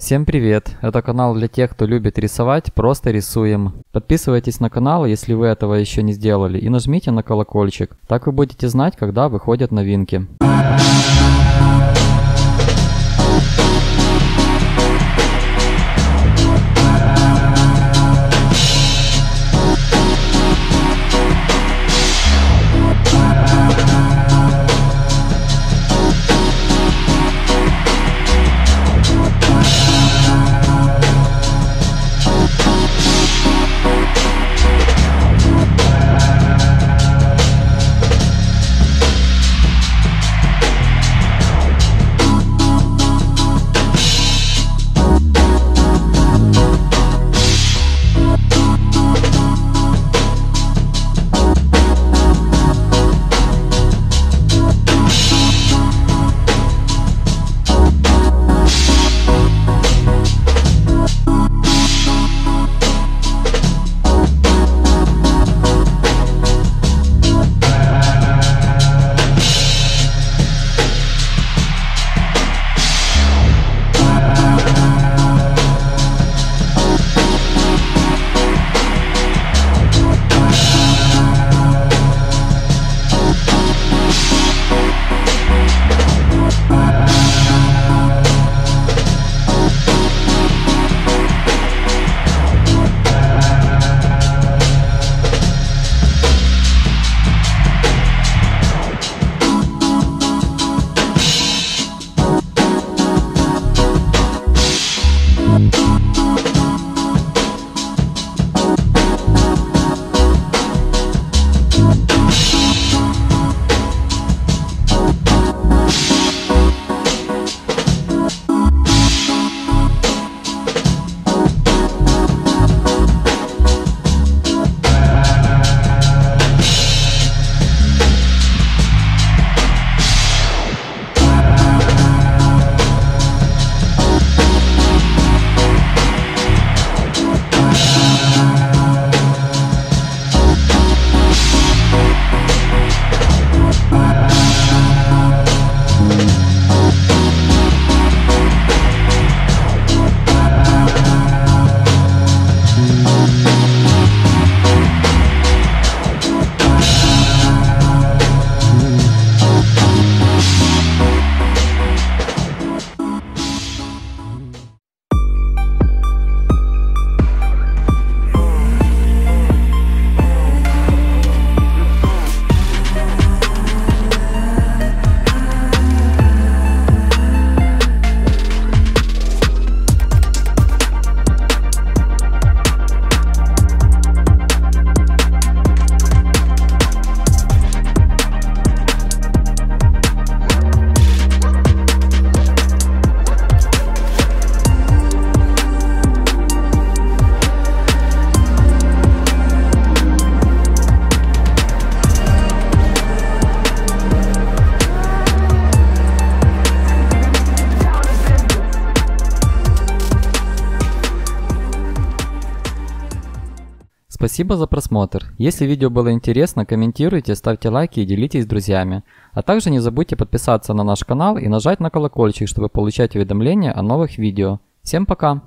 Всем привет! Это канал для тех, кто любит рисовать, просто рисуем. Подписывайтесь на канал, если вы этого еще не сделали, и нажмите на колокольчик. Так вы будете знать, когда выходят новинки. Спасибо за просмотр. Если видео было интересно, комментируйте, ставьте лайки и делитесь с друзьями. А также не забудьте подписаться на наш канал и нажать на колокольчик, чтобы получать уведомления о новых видео. Всем пока!